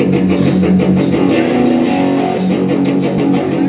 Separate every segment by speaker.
Speaker 1: Thank you.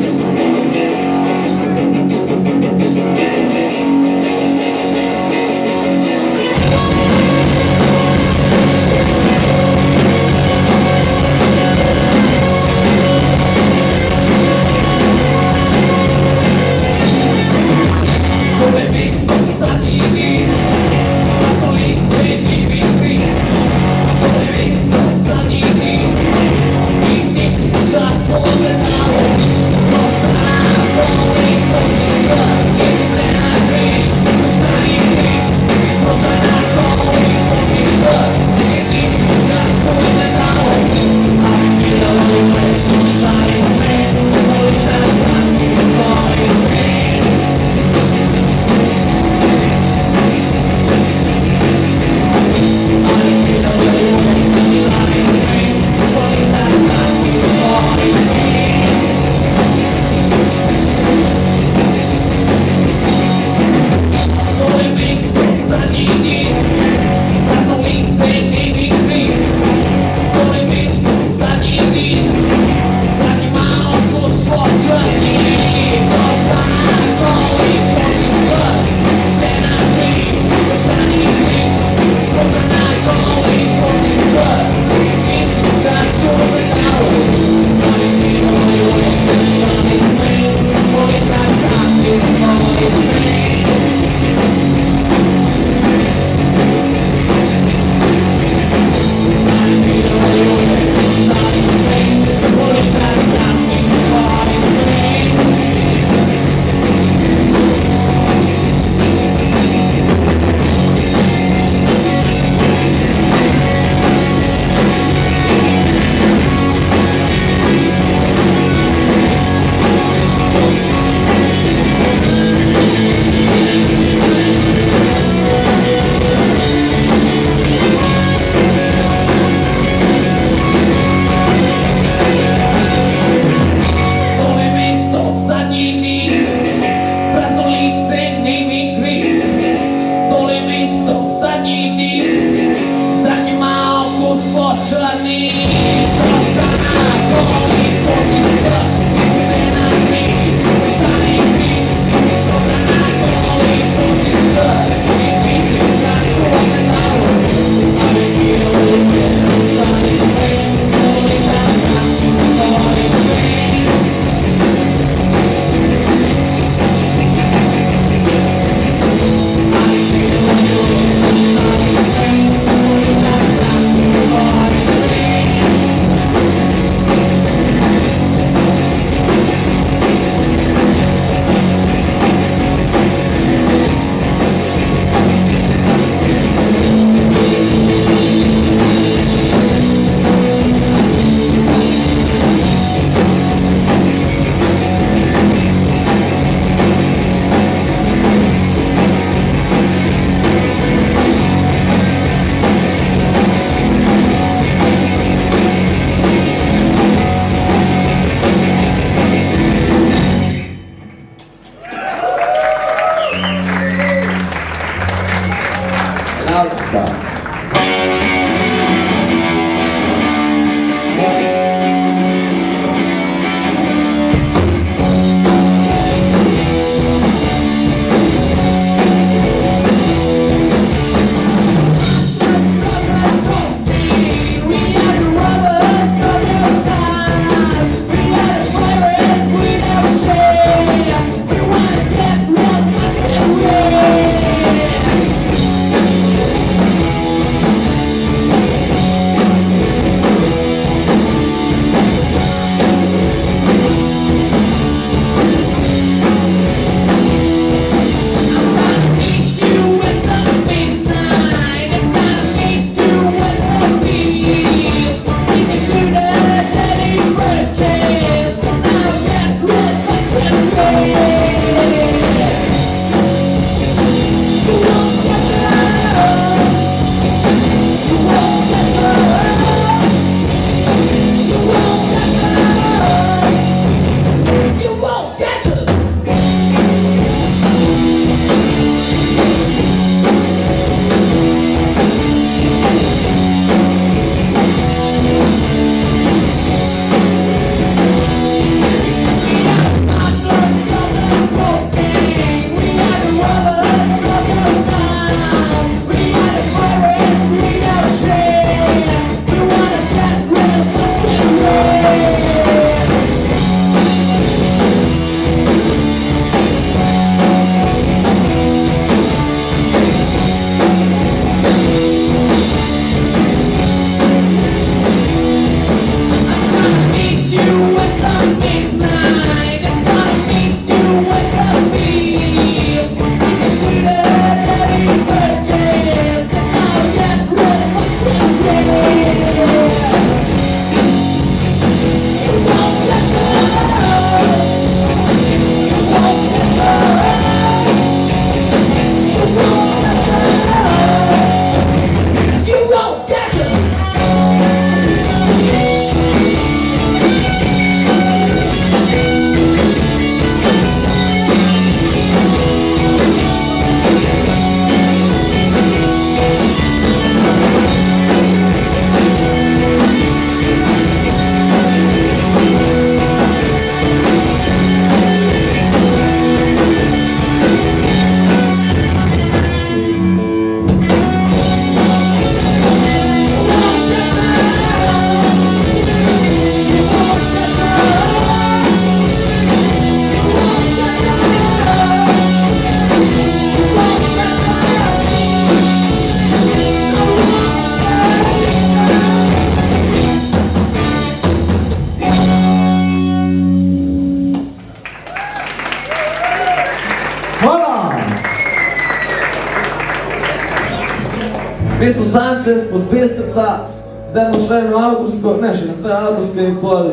Speaker 1: Sanchez, iz Bistrica, zdaj imamo še eno avtorsko, ne, še dve avtorske in pol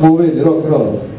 Speaker 1: bomo videli, rock roll.